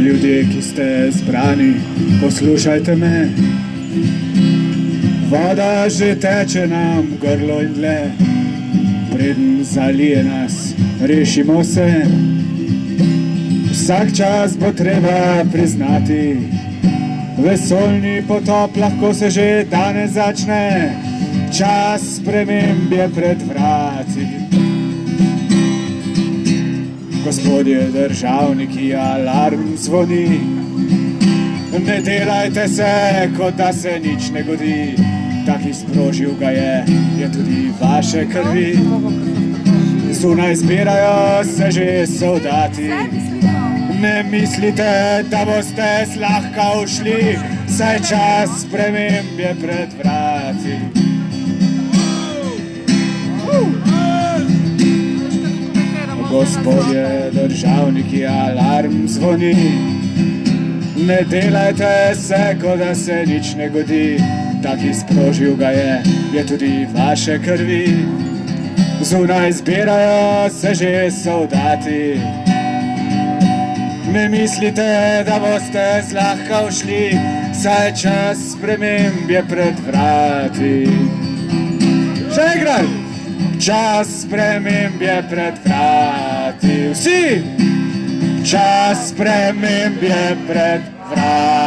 Ljudje, ki ste zbrani, poslušajte me. Voda že teče nam grlo in dle, preden zalije nas, rešimo se. Vsak čas bo treba priznati, vesoljni potop lahko se že danes začne, čas sprememb je pred vrati. Gospodje državniki, alarm zvoni, ne delajte se, kot da se nič ne godi, taki sprožil ga je, je tudi vaše krvi. Zunaj zbirajo se že soldati. Ne mislite, da boste zlahka ušli, saj čas sprememb je pred vrati. Gospodje državniki, alarm zvoni. Ne delajte se, kot da se nič ne godi, taki sprožil ga je, je tudi vaše krvi. Zunaj zbirajo se že soldati. Ne mislite, da boste zlahka ušli, saj čas sprememb je pred vrati. Še enkrat! Čas sprememb je pred vrati. Vsi! Čas sprememb je pred vrati.